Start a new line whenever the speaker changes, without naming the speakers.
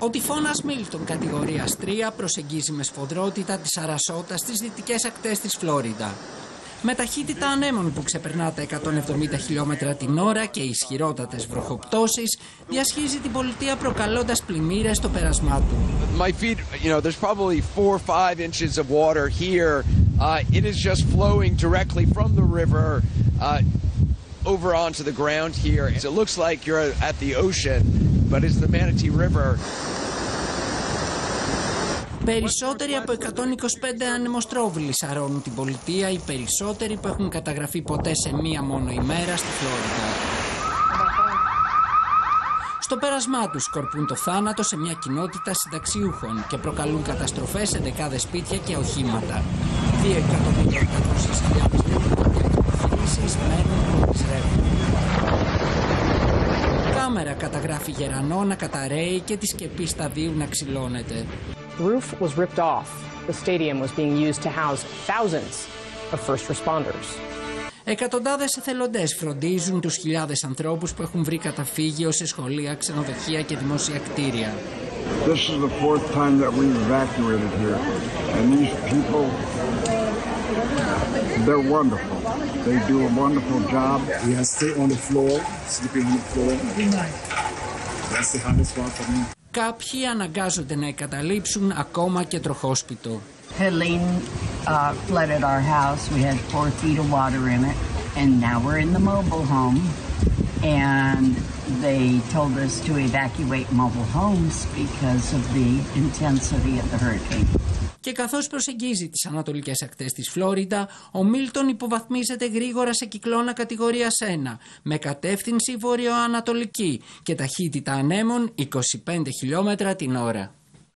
Ο τυφώνας Μίλτον κατηγορίας 3 προσεγγίζει με σφοδρότητα τη Σαρασότα στις δυτικές ακτές της Φλόριντα. Με ταχύτητα ανέμων που ξεπερνά τα 170 χιλιόμετρα την ώρα και ισχυρότατες βροχοπτώσεις, διασχίζει την πολιτεία προκαλώντας πλημμύρες στο πέρασμά του.
My feet, you know, there's probably four or five inches of water here. Uh, it is just flowing directly from the river uh, over onto the ground here. It looks like you're at the ocean, but it's the Manatee River.
Περισσότεροι από 125 ανεμοστρόβιλοι σαρώνουν την πολιτεία, οι περισσότεροι που έχουν καταγραφεί ποτέ σε μία μόνο ημέρα στη Φλόριντα. Στο πέρασμά τους σκορπούν το θάνατο σε μια κοινότητα συνταξιούχων και προκαλούν καταστροφές σε δεκάδες σπίτια και οχήματα. Δύο εκατομμύρια εκατόσιες χιλιάδες επιχειρήσεις Κάμερα καταγράφει γερανό να καταραίει και τη σκεπή σταδίου να ξυλώνεται.
The roof was ripped off. The stadium was being used to house thousands of first responders.
Εκατοντάδες εθελοντές φροντίζουν τους χιλιάδες ανθρώπους που έχουν βρει καταφύγιο σε σχολεία, ξενοδοχεία και δημόσια κτίρια.
This is the fourth time that we've evacuated here. And these people, they're wonderful. They do a wonderful job.
We have stay on the floor, sleeping on the floor.
Κάποιοι αναγκάζονται να εγκαταλείψουν ακόμα και τροχόσπιτο.
Helene uh, flooded our house. We had four feet of water in it. And now we're in the mobile home. And they told us to evacuate mobile homes because of the intensity of the hurricane.
Και καθώς προσεγγίζει τις ανατολικές ακτές της Φλόριντα, ο Μίλτον υποβαθμίζεται γρήγορα σε κυκλώνα κατηγορίας 1, με κατεύθυνση βορειοανατολική και ταχύτητα ανέμων 25 χιλιόμετρα την ώρα.